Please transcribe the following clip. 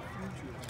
future.